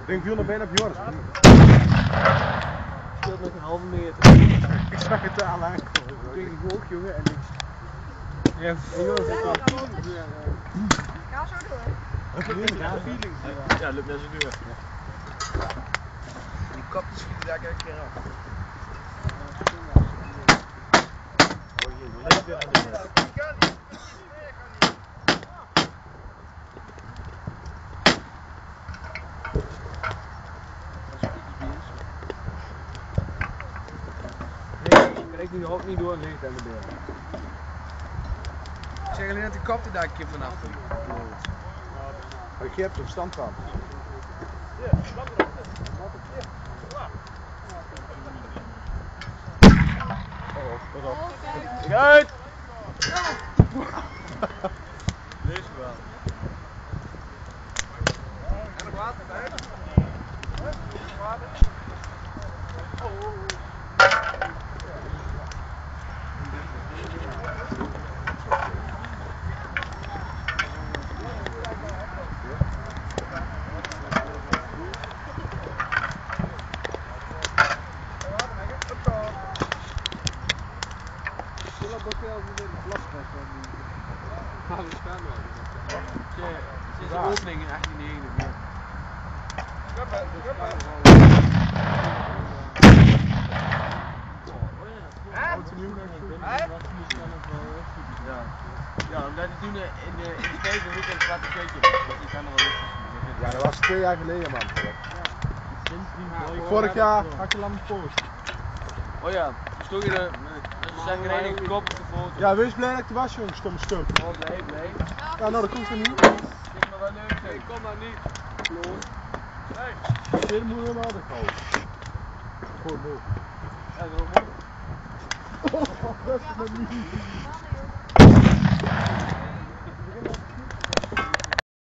Ik denk veel nog bijna op Joris. Speelt nog een halve meter. ik zag het aan. Ik denk ik ook jongen en ik. Ja, Joris. Ga zo door. Ja, feeling. Ja, lukt net zo duur. Die kapjes schieten daar een keer af. Kijk nu ook niet door en ligt aan de deur. Ik zeg alleen dat die kap er daar een keer vanaf. Maar je hebt er verstand van. Kijk uit! Lees wel. En op water, hè? Water. Maar we staan wel. Ze is een opening in 1891. Ja. Ja, omdat die toen in de, in de Steven ook een zwarte keetje was. Dus die kan er wel. Ja, dat was twee jaar geleden, man. Vorig jaar had je lang post. Oh ja, stond je er een zagrijnige kop op de foto. Ja, wees blij dat ik er was, jongens, stomme stuk. Oh, blij, blij. Ja, nou, dat komt er niet. Vind me wel leuk zijn. Ik kom maar niet. Dit moet je wel houden. Gewoon mooi. Ja, dat is mooi. Oh, dat is niet.